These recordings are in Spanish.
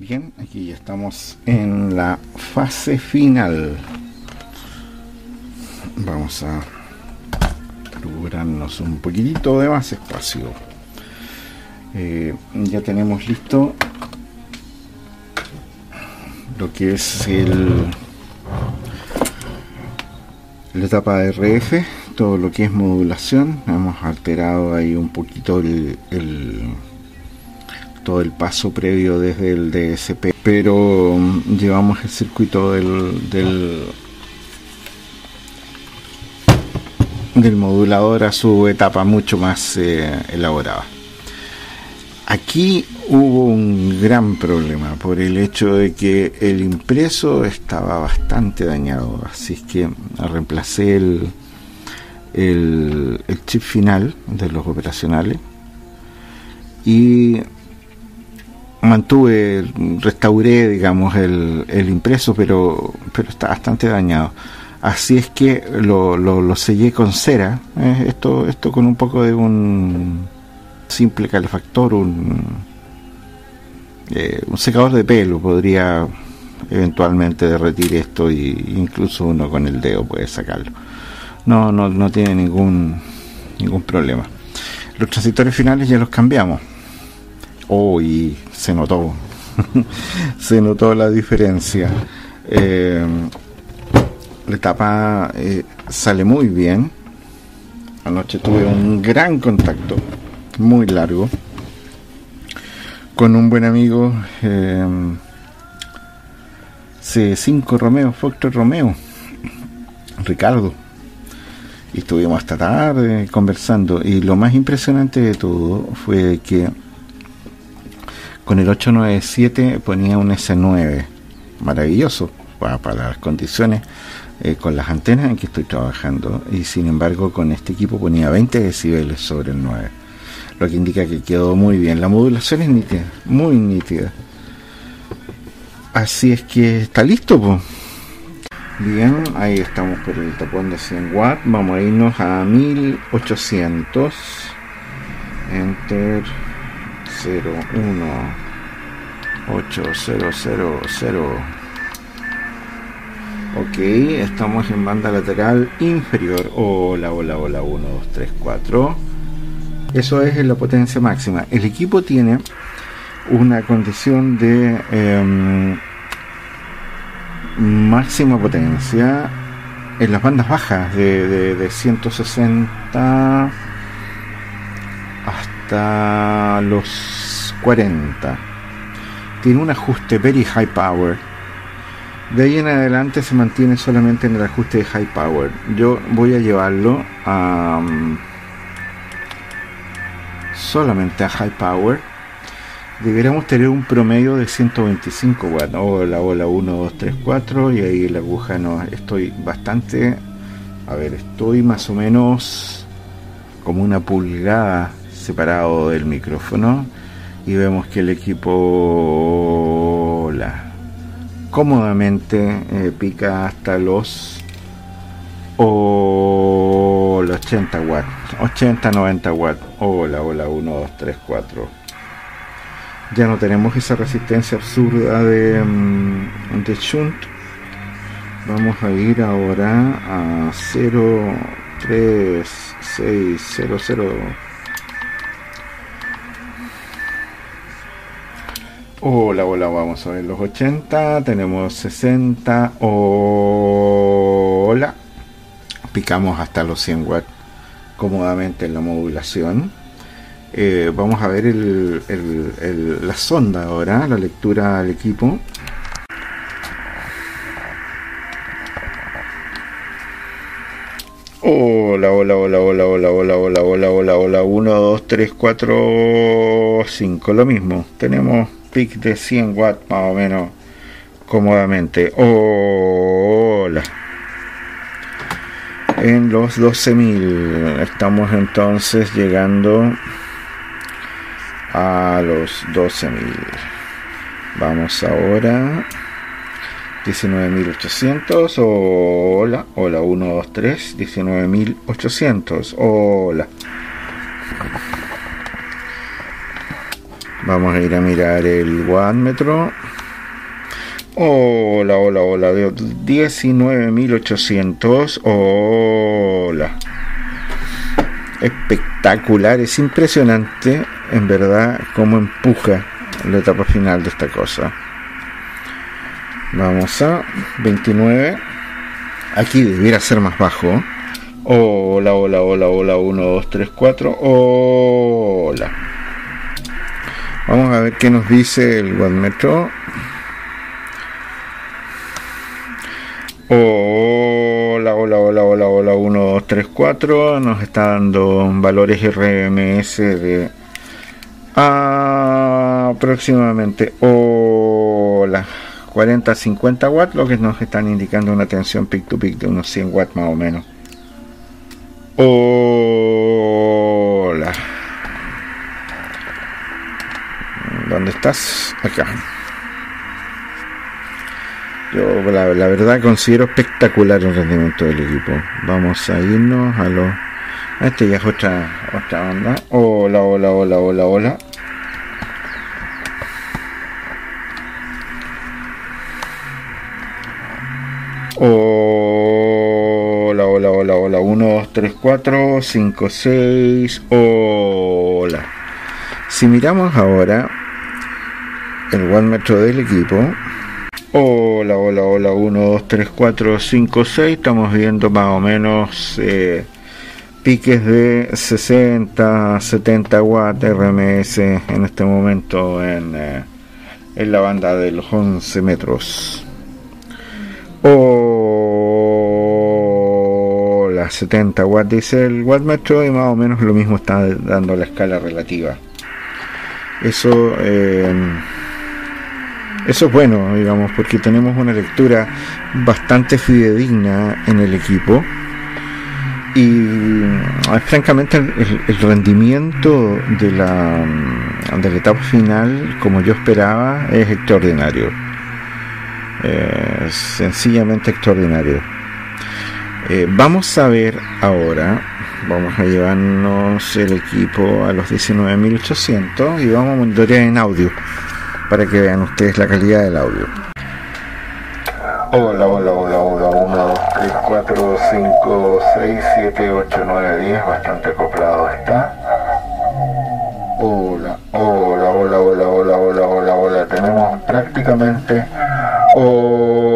Bien, aquí ya estamos en la fase final. Vamos a procurarnos un poquitito de más espacio. Eh, ya tenemos listo lo que es el la etapa de RF, todo lo que es modulación. Hemos alterado ahí un poquito el todo el paso previo desde el DSP, pero mm, llevamos el circuito del, del, modulador a su etapa mucho más eh, elaborada. Aquí hubo un gran problema por el hecho de que el impreso estaba bastante dañado, así que reemplacé el, el chip final de los operacionales y mantuve, restauré, digamos, el, el impreso, pero, pero está bastante dañado. Así es que lo, lo, sellé con cera, eh, esto, esto con un poco de un simple calefactor, un, eh, un secador de pelo podría eventualmente derretir esto y incluso uno con el dedo puede sacarlo. No, no, no tiene ningún, ningún problema. Los transitores finales ya los cambiamos. Oh, se notó, se notó la diferencia. Eh, la etapa eh, sale muy bien. Anoche tuve un gran contacto, muy largo, con un buen amigo eh, C5 Romeo, Foxtrot Romeo, Ricardo. Y estuvimos hasta tarde conversando. Y lo más impresionante de todo fue que con el 897 ponía un S9, maravilloso para, las condiciones, eh, con las antenas en que estoy trabajando. Y sin embargo, con este equipo ponía 20 decibeles sobre el 9, lo que indica que quedó muy bien. La modulación es nítida, muy nítida. Así es que está listo, pues. Bien, ahí estamos por el tapón de 100 watts. Vamos a irnos a 1800. Enter 0, 1, 8, 0, 0, 0. Ok, estamos en banda lateral inferior. Hola, hola, hola, 1, 2, 3, 4. Eso es la potencia máxima. El equipo tiene una condición de eh, máxima potencia en las bandas bajas de, de, de 160 los 40. Tiene un ajuste very high power. De ahí en adelante se mantiene solamente en el ajuste de high power. Yo voy a llevarlo a mm, solamente a high power. Deberíamos tener un promedio de 125 watts. Hola, hola, 1, 2, 3, 4. Y ahí la aguja no. Estoy bastante. A ver, estoy más o menos como una pulgada separado del micrófono y vemos que el equipo la, cómodamente eh, pica hasta los, o, los 80 watts 80 90 watts hola hola 1 2 3 4 ya no tenemos esa resistencia absurda de, mm, de shunt vamos a ir ahora a 0 3 6 0 0 Hola, hola, vamos a ver los 80, tenemos 60, hola. Picamos hasta los 100 watts cómodamente en la modulación. Eh, vamos a ver la sonda ahora, la lectura al equipo. Hola, hola, hola, hola, hola, hola, hola, hola, hola, hola, 1, 2, 3, 4, 5, lo mismo. Tenemos pic de 100 watts más o menos cómodamente. Hola. En los 12.000 estamos entonces llegando a los 12.000. Vamos ahora. 19.800. Hola. Hola 1, 2, 3. 19.800. Hola. Vamos a ir a mirar el wattmetro. Hola, hola, hola. 19.800. Hola. Espectacular. Es impresionante, en verdad, cómo empuja la etapa final de esta cosa. Vamos a 29. Aquí debiera ser más bajo. Hola, hola, hola, hola. 1, 2, 3, 4. Hola. Vamos a ver qué nos dice el wattmetro. Hola, hola, hola, hola, hola. 1, 2, 3, 4. Nos está dando valores RMS de aproximadamente. Hola. 40 50 watts, lo que nos están indicando una tensión peak to peak de unos 100 watts más o menos. Estás? Acá. Yo la, verdad considero espectacular el rendimiento del equipo. Vamos a irnos a los... Este ya es otra, otra onda. Hola, hola, hola, hola, hola. Hola, hola, hola, hola. 1, 2, 3, 4, 5, 6. Hola. Si miramos ahora el metro del equipo. Hola, hola, hola. 1, 2, 3, 4, 5, 6. Estamos viendo más o menos eh, piques de 60, 70 watts RMS en este momento en, eh, en la banda de los 11 metros. O las 70 watts dice el wattmetro y más o menos lo mismo está dando la escala relativa. Eso, eh, eso es bueno, digamos, porque tenemos una lectura bastante fidedigna en el equipo. Y ah, francamente el, rendimiento de la, de la etapa final, como yo esperaba, es extraordinario. Eh, sencillamente extraordinario. Eh, vamos a ver ahora, vamos a llevarnos el equipo a los 19.800 y vamos a monitorear en audio para que vean ustedes la calidad del audio. Hola, hola, hola, hola, 1, 2, 3, 4, 5, 6, 7, 8, 9, 10, bastante acoplado está. Hola, hola, hola, hola, hola, hola, hola, hola, tenemos prácticamente o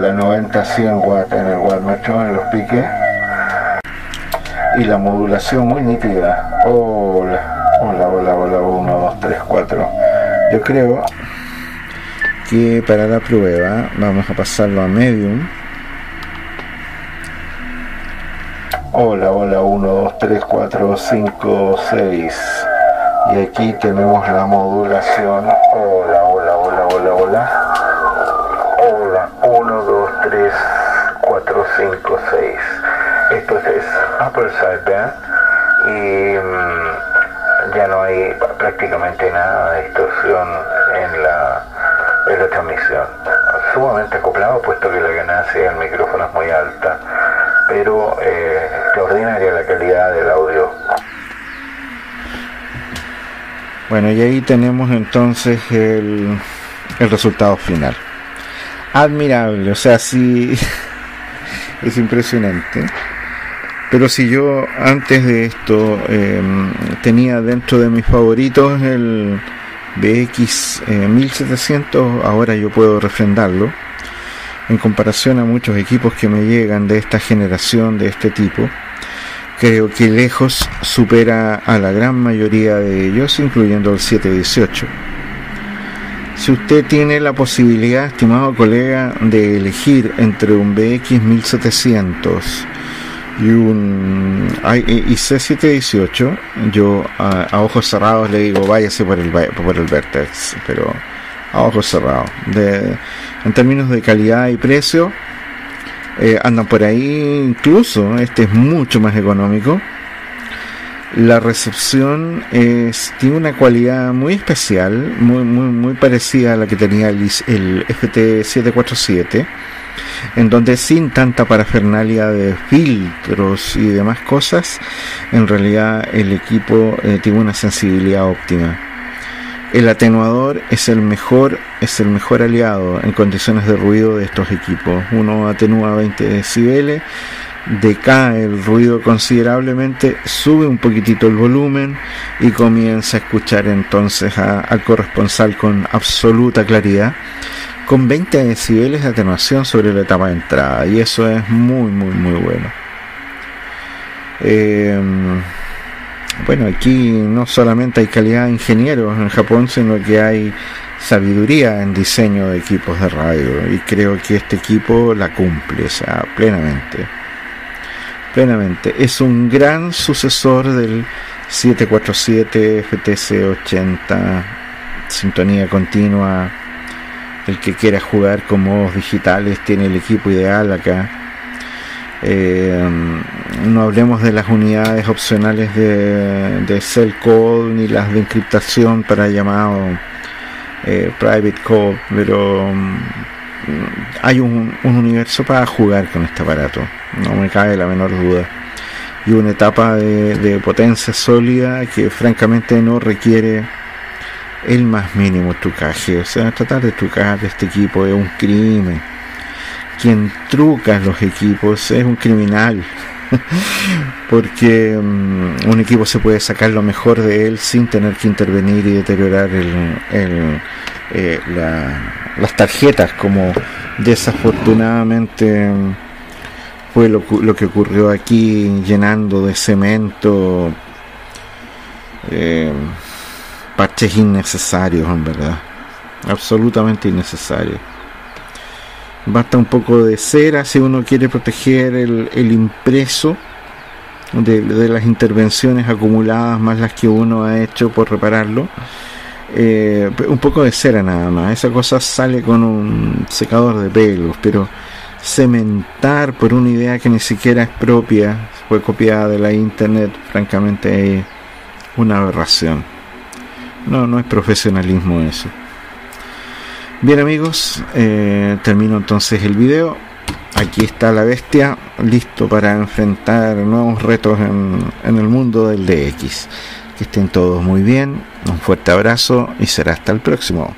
la 90-100 watts en el wattmetro en los piques y la modulación muy nítida. Hola hola hola hola 1 2 3 4 yo creo que para la prueba vamos a pasarlo a medium. Hola hola 1 2 3 4 5 6 y aquí tenemos la modulación. Hola hola, hola. Hola, 1, 2, 3, 4, 5, 6. Esto es Upper Side Band y mm, ya no hay prácticamente nada de distorsión en la, en la transmisión. Sumamente acoplado puesto que la ganancia del micrófono es muy alta, pero eh, extraordinaria la calidad del audio. Bueno, y ahí tenemos entonces el el resultado final. Admirable, o sea, sí, es impresionante. Pero si yo antes de esto em, tenía dentro de mis favoritos el BX 1700, eh, ahora yo puedo refrendarlo. En comparación a muchos equipos que me llegan de esta generación, de este tipo, creo que lejos supera a la gran mayoría de ellos, incluyendo el 718 si usted tiene la posibilidad, estimado colega, de elegir entre un BX 1700 y un IC718, yo a, ojos cerrados le digo váyase por el, por el Vertex, pero a ojos cerrados. De, en términos de calidad y precio, eh, andan por ahí incluso, este es mucho más económico La recepción es, tiene una cualidad muy especial, muy, muy, parecida a la que tenía el, el FT747, en donde sin tanta parafernalia de filtros y demás cosas, en realidad el equipo eh, tiene una sensibilidad óptima. El atenuador es el mejor, es el mejor aliado en condiciones de ruido de estos equipos. Uno atenúa 20 decibeles decae el ruido considerablemente, sube un poquitito el volumen y comienza a escuchar entonces al corresponsal con absoluta claridad, con 20 decibeles de atenuación sobre la etapa de entrada y eso es muy muy muy bueno. Em, bueno, aquí no solamente hay calidad de ingenieros en Japón, sino que hay sabiduría en diseño de equipos de radio y creo que este equipo la cumple, plenamente plenamente. Es un gran sucesor del 747 FTC 80, sintonía continua. El que quiera jugar con modos digitales tiene el equipo ideal acá. Eh, no hablemos de las unidades opcionales de, de Cell Code ni las de encriptación para llamado eh, Private Code, pero mm, hay un, universo para jugar con este aparato, no me cabe la menor duda. Y una etapa de, potencia sólida que francamente no requiere el más mínimo trucaje. O sea, tratar de trucar este equipo es un crimen. Quien truca los equipos es un criminal. Porque mm, un equipo se puede sacar lo mejor de él sin tener que intervenir y deteriorar el, eh, las tarjetas, como desafortunadamente fue lo, que ocurrió aquí, llenando de cemento eh, parches innecesarios, en verdad, absolutamente innecesarios. Basta un poco de cera si uno quiere proteger el, el impreso de, de, las intervenciones acumuladas más las que uno ha hecho por repararlo eh, un poco de cera nada más. Esa cosa sale con un secador de pelos, pero cementar por una idea que ni siquiera es propia, fue copiada de la internet, francamente es una aberración. No, no es profesionalismo eso. Bien amigos, eh, termino entonces el video. Aquí está la bestia, listo para enfrentar nuevos retos en, en el mundo del DX. Que estén todos muy bien, un fuerte abrazo y será hasta el próximo.